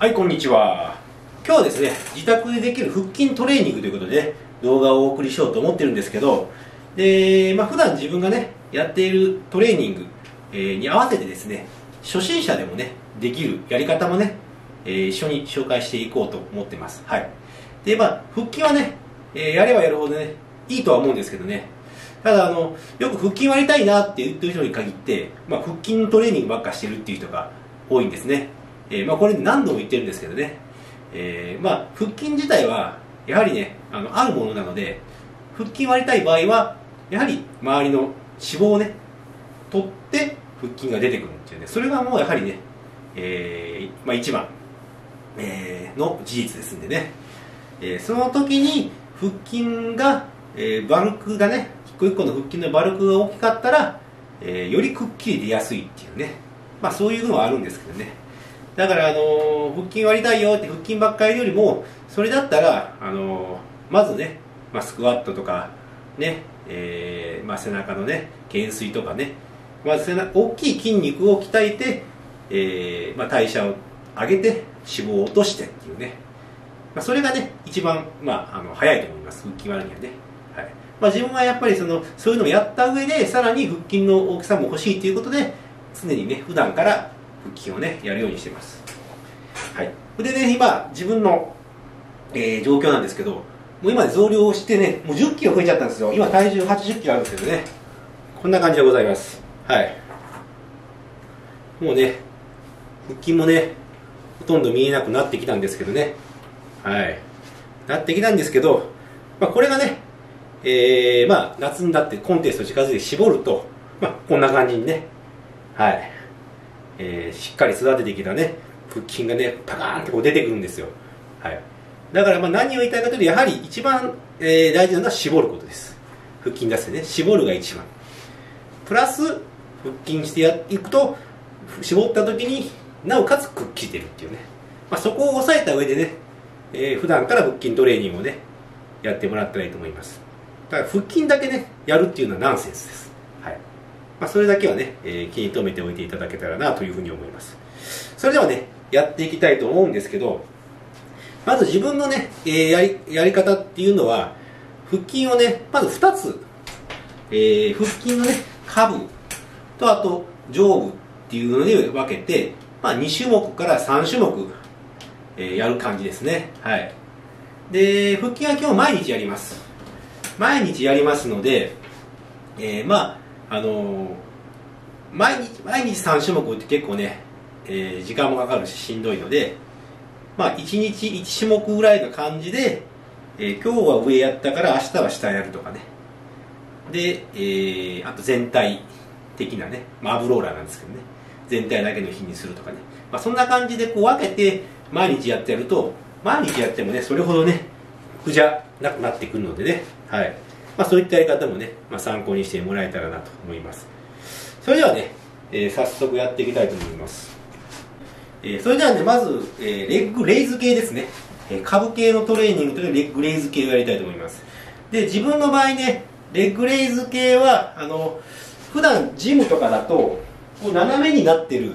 はい、こんにちは。今日はですね、自宅でできる腹筋トレーニングということでね、動画をお送りしようと思ってるんですけど、で、まあ普段自分がね、やっているトレーニング、えーに合わせてですね、初心者でもね、できるやり方もね、えー一緒に紹介していこうと思ってます。はい。で、まあ、腹筋はね、えーやればやるほどね、いいとは思うんですけどね、ただあの、よく腹筋割りたいなって言ってる人に限って、まあ、腹筋トレーニングばっかしてるっていう人が多いんですね。えーまあ、これ何度も言ってるんですけどね。えーまあ、腹筋自体は、やはりね、あの、あるものなので、腹筋割りたい場合は、やはり周りの脂肪をね、取って腹筋が出てくるっていうね、それがもうやはりね、えーまあ、一番、えーの事実ですんでね。えーその時に腹筋が、えーバルクがね一個一個の腹筋のバルクが大きかったら、えーよりくっきり出やすいっていうねまあそういうのはあるんですけどねだから、あの腹筋割りたいよって腹筋ばっかりよりもそれだったら、あのまずね、まあ、スクワットとかね、えーまあ、背中のね懸垂とかねまず背中大きい筋肉を鍛えて、えーまあ、代謝を上げて脂肪を落としてっていうね。まあ、それがね、一番、まあ、あの早いと思います、腹筋割るにはね。はい。まあ、自分はやっぱりそのそういうのをやった上で、さらに腹筋の大きさも欲しいということで、常にね、普段から腹筋をね、やるようにしてます。はい、でね、今、自分の、えー状況なんですけど、もう今増量してね、もう10キロ増えちゃったんですよ。今体重80キロあるんですけどね、こんな感じでございます。はい。もうね、腹筋もね、ほとんど見えなくなってきたんですけどね。はい。なってきたんですけど、まあ、これがね、えー、まあ、夏になってコンテスト近づいて絞ると、まあ、こんな感じにね、はい。えー、しっかり育ててきたね、腹筋がね、パカーンってこう出てくるんですよ。はい。だから、まあ、何を言いたいかというと、やはり一番、えー大事なのは絞ることです。腹筋出してね、絞るが一番。プラス、腹筋してやいくと、絞った時になおかつくっきり出るっていうね、まあ、そこを抑えた上でね、えー普段から腹筋トレーニングをねやってもらったらいいと思いますだから腹筋だけねやるっていうのはナンセンスです、まあ、それだけはね、えー気に留めておいていただけたらなというふうに思います。それではねやっていきたいと思うんですけどまず自分のね、えーやりやり方っていうのは腹筋をねまず2つ、えー腹筋のね下部とあと上部っていうので分けて、まあ、2種目から3種目、えーやる感じですね。はい。で腹筋は今日毎日やります。毎日やりますので、えーまああの毎日毎日3種目って結構ね、えー時間もかかるししんどいのでまあ1日1種目ぐらいの感じで、えー今日は上やったから明日は下やるとかね。で、えーあと全体的なね、まあ、アブローラーなんですけどね。全体だけの日にするとかね、まあ、そんな感じでこう分けて毎日やってやると毎日やってもねそれほどね苦じゃなくなってくるのでね、はい。まあ、そういったやり方もね、まあ、参考にしてもらえたらなと思います。それではね、えー早速やっていきたいと思います、えーそれではねまず、えーレッグレイズ系ですね、えー下部系のトレーニングというレッグレイズ系をやりたいと思います。で自分の場合ねレッグレイズ系はあの普段ジムとかだとこう斜めになってる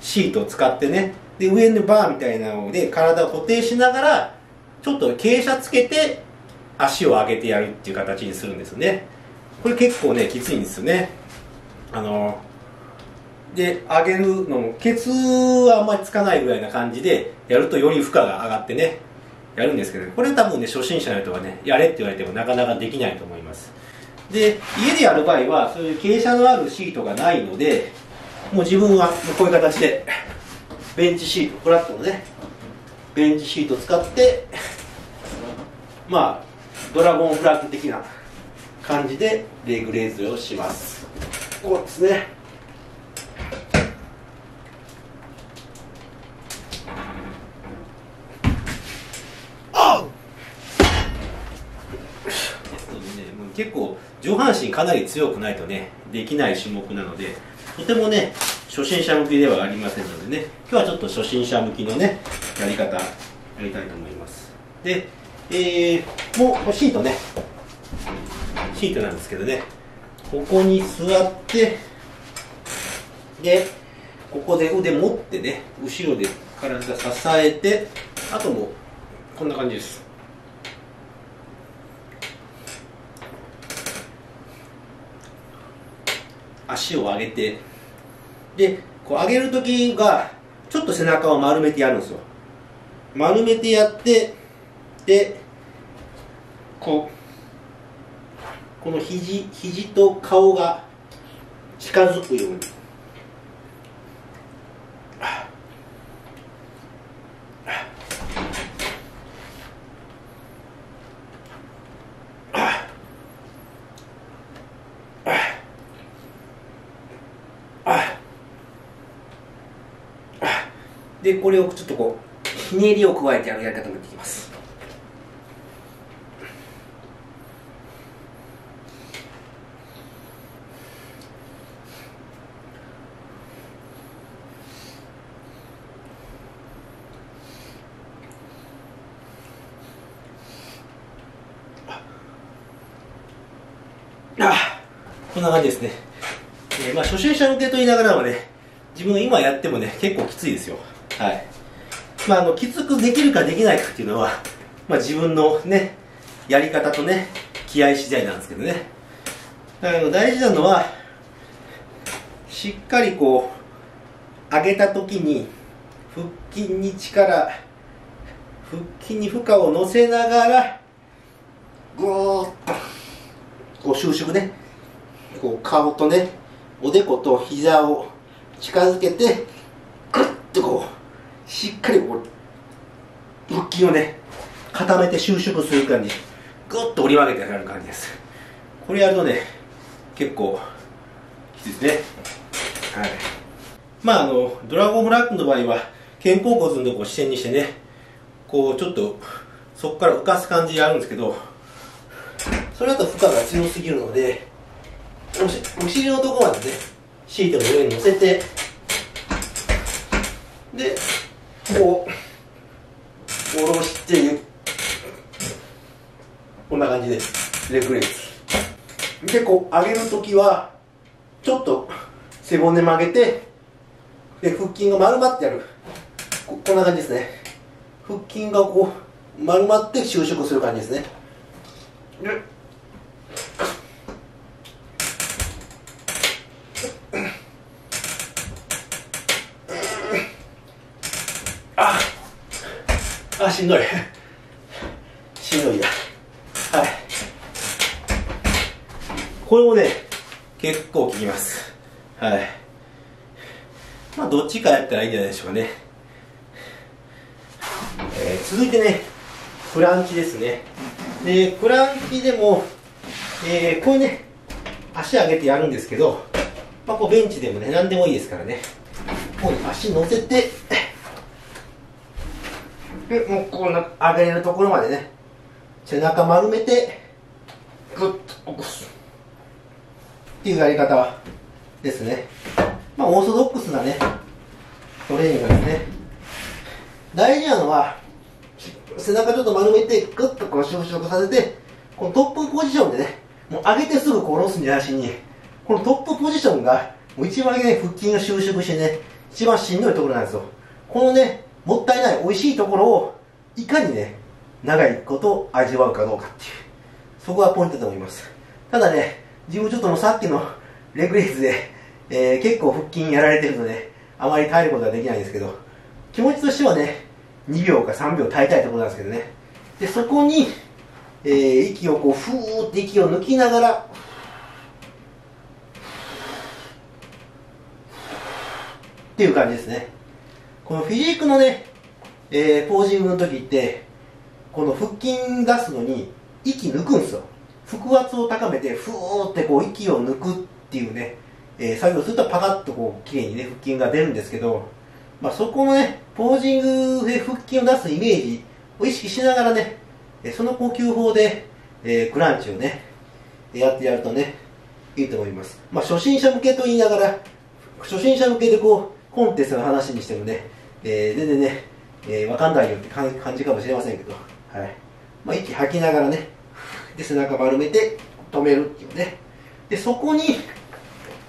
シートを使ってねで上のバーみたいなので体を固定しながらちょっと傾斜つけて足を上げてやるっていう形にするんですよね。これ結構ねきついんですよね。あので上げるのもケツはあんまりつかないぐらいな感じでやるとより負荷が上がってねやるんですけどこれ多分ね初心者の人はねやれって言われてもなかなかできないと思います。で家でやる場合はそういう傾斜のあるシートがないのでもう自分はこういう形でベンチシートフラットのねベンチシート使ってまあドラゴンフラッグ的な感じでレグレーズをします。こうですね。結構上半身かなり強くないとねできない種目なのでとてもね初心者向きではありませんのでね今日はちょっと初心者向きのねやり方やりたいと思います。で、えー、もうシートね。シートなんですけどね。ここに座ってでここで腕持ってね後ろで体支えてあともこんな感じです。足を上げてでこう上げる時がちょっと背中を丸めてやるんですよ。丸めてやってでこうこの肘肘と顔が近づくように。でこれをちょっとこうひねりを加えてやるやり方もできますあこんな感じですね、えー、まあ初心者向けと言いながらもね自分今やってもね結構きついですよ。はい。まあ、あのきつくできるかできないかっていうのは、まあ、自分のねやり方とね気合次第なんですけどね。だから大事なのはしっかりこう上げた時に腹筋に力腹筋に負荷を乗せながらぐーっとこう収縮ね。こう顔とねおでこと膝を近づけてグッとこうしっかりこう腹筋をね固めて収縮する感じ。ぐっと折り曲げてやる感じです。これやるとね結構きついですね。はい。まああのドラゴンフラッグの場合は肩甲骨のとこを視点にしてねこうちょっとそこから浮かす感じでやるんですけどそれだと負荷が強すぎるのでお尻のところまでねシートの上に乗せてでこう下ろしてこんな感じでレッグレイズでこう上げるときはちょっと背骨曲げてで腹筋が丸まってやる。ここんな感じですね。腹筋がこう丸まって収縮する感じですね。であしんどい。しんどいや。はい。これもね結構効きます。はい。まあどっちかやったらいいんじゃないでしょうかね、えー、続いてねクランチですね。でクランチでも、えー、これね足上げてやるんですけど、まあ、こうベンチでもね何でもいいですからね。ここに足乗せてでもうこうな上げるところまでね背中丸めてグッと起こす。っていうやり方ですね。まあオーソドックスなねトレーニングですね。大事なのは背中ちょっと丸めてグッとこう収縮させてこのトップポジションでねもう上げてすぐこう下ろすんじゃなしにこのトップポジションがもう一番ね腹筋が収縮してね一番しんどいところなんですよ。このねもったいない美味しいところをいかにね長いこと味わうかどうかっていうそこがポイントだと思います。ただね自分ちょっともさっきのレグレーズで、えー、結構腹筋やられてるのであまり耐えることはできないんですけど気持ちとしてはね2秒か3秒耐えたいところなんですけどね。でそこに、えー、息をこうふーって息を抜きながらっていう感じですね。このフィジークのね、えー、ポージングの時ってこの腹筋出すのに息抜くんですよ。腹圧を高めてふーってこう息を抜くっていうね、えー、作業するとパカッとこう綺麗にね腹筋が出るんですけど、まあ、そこのねポージングで腹筋を出すイメージを意識しながらねその呼吸法で、えー、クランチをねやってやるとねいいと思います、まあ、初心者向けと言いながら初心者向けでこうコンテストの話にしてもねえー、全然ね、えー、わかんないよって感じかもしれませんけど、はい。まあ、息吐きながらねで背中丸めて止めるっていうね。でそこに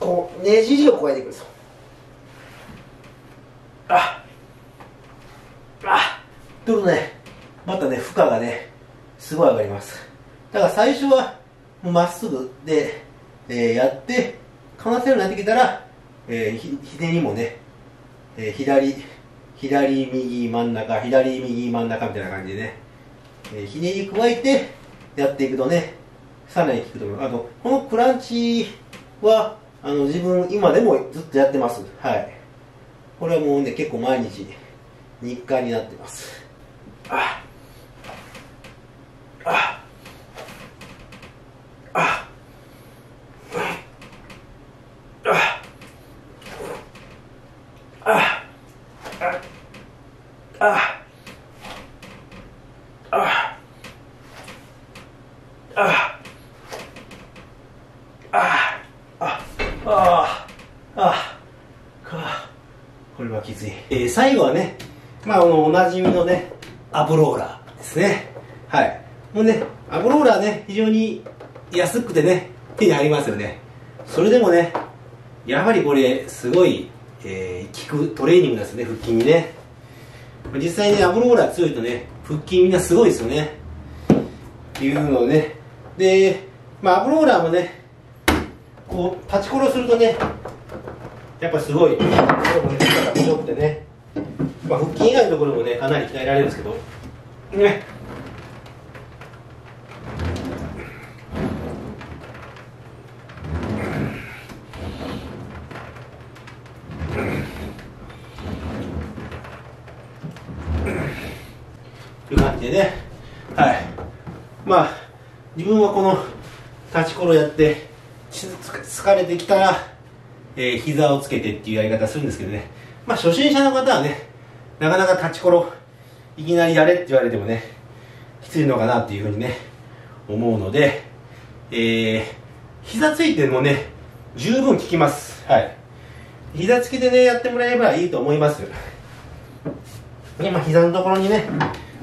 こうねじりを加えていくんですよ。ああとるねまたね負荷がねすごい上がります。だから最初はまっすぐで、えー、やってかわせるようになってきたら、えー、ひひねりもね、えー、左左右真ん中左右真ん中みたいな感じでね、えー、ひねり加えてやっていくとねさらに効くと思いますあのこのクランチはあの自分今でもずっとやってます。はい。これはもうね結構毎日日課になってます。ああああああああかこれはきつい、えー、最後はねまああのおなじみのねアブローラーですね。はい。もうねアブローラーね非常に安くてね手に入りますよね。それでもねやはりこれすごい、えー、効くトレーニングですね腹筋にね。実際ねアブローラー強いとね腹筋みんなすごいですよね。っていうのをね。で、まあ、アブローラーもねこう立ちころするとねやっぱすごいこれもね力強くてね、まあ、腹筋以外のところもねかなり鍛えられるんですけど。ね。という感じでね。はい。まあ自分はこの立ちころやって疲れてきたら、えー、膝をつけてっていうやり方するんですけどね。まあ初心者の方はねなかなか立ちころいきなりやれって言われてもねきついのかなっていうふうにね思うのでえー、膝ついてもね十分効きます。はい。膝つきでねやってもらえればいいと思います。今膝のところにね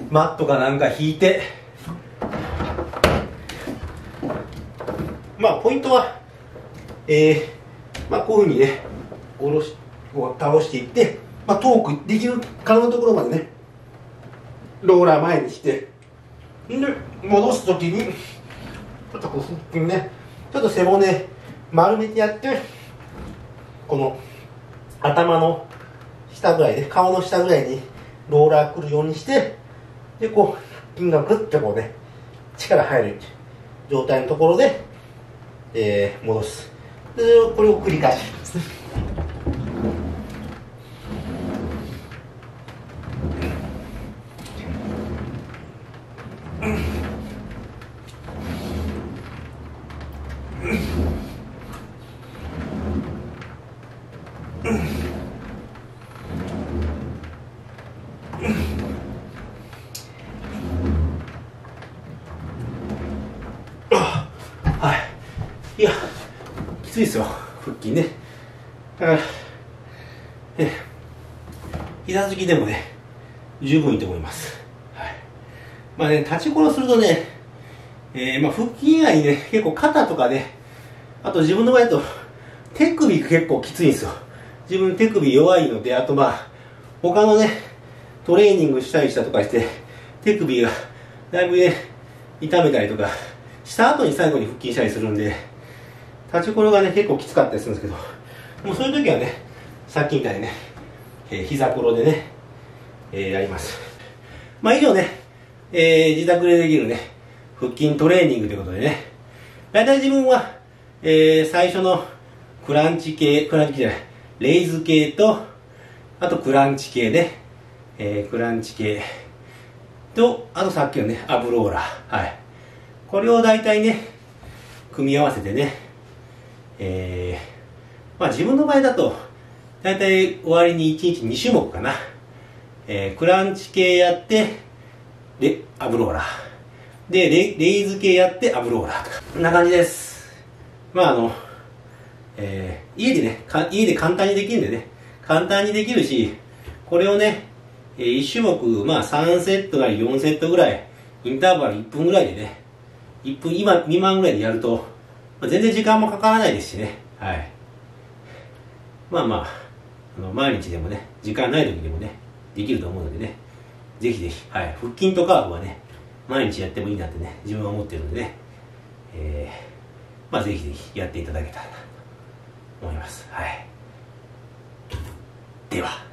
マットかなんか引いてまあポイントはえー、まあこういうふうにね下ろしこう倒していって、まあ、遠くできる可能なところまでね。ローラー前にして。で戻す時にちょっとこうね。ちょっと背骨丸めてやってこの頭の下ぐらいで顔の下ぐらいにローラー来るようにしてでこう筋がグッとこうね力入る状態のところで、えー、戻す。でこれを繰り返しますはい。いやきついですよ腹筋ね。だからえ。膝つきでもね十分いいと思います。まあね立ちころするとねえー、まあ腹筋以外にね結構肩とかねあと自分の場合だと手首結構きついんですよ。自分手首弱いのであとまあ他のねトレーニングしたりしたとかして手首がだいぶね痛めたりとかした後に最後に腹筋したりするんで立ちころがね結構きつかったりするんですけどもうそういう時はねさっきみたいにね、えー、膝ころでね、えー、やります。まあ以上ね、えー、自宅でできるね腹筋トレーニングということでね。大体自分は、えー、最初のクランチ系クランチ系じゃないレイズ系とあとクランチ系ね、えー、クランチ系。とあとさっきのねアブローラー。はい。これを大体ね組み合わせてね。えー、まあ自分の場合だと大体終わりに1日2種目かな、えー、クランチ系やってでアブローラ。ーでレレイズ系やってアブローラ。ーとかこんな感じです。まああのえー、家でね家で簡単にできるんでね。簡単にできるしこれをね、えー、1種目、まあ、3セットなり4セットぐらいインターバル1分ぐらいでね1分今未満ぐらいでやると、まあ、全然時間もかからないですしね。はい。まあまああの毎日でもね時間ない時でもねできると思うのでね。ぜひぜひ、はい、腹筋とカーブはね毎日やってもいいなってね自分は思ってるんでね、えー、まあぜひぜひやっていただけたらなと思います。はい。では。